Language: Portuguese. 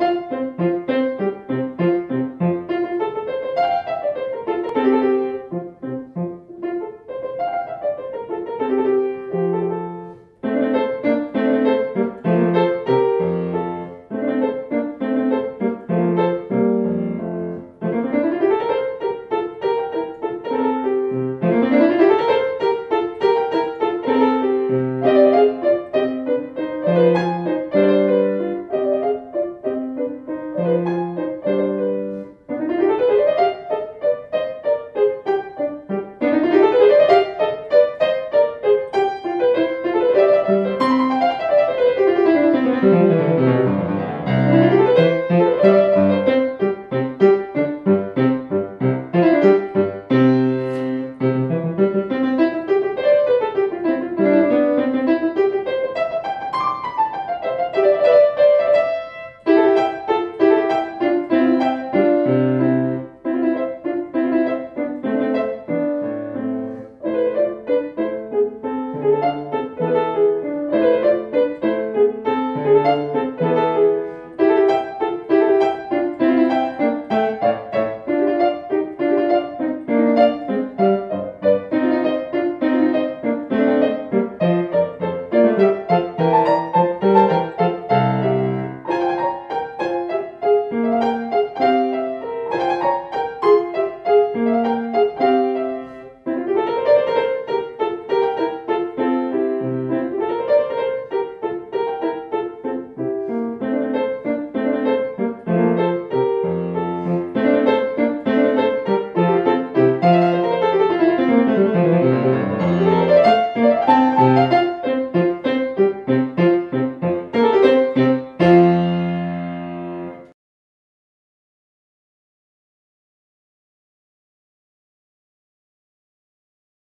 Música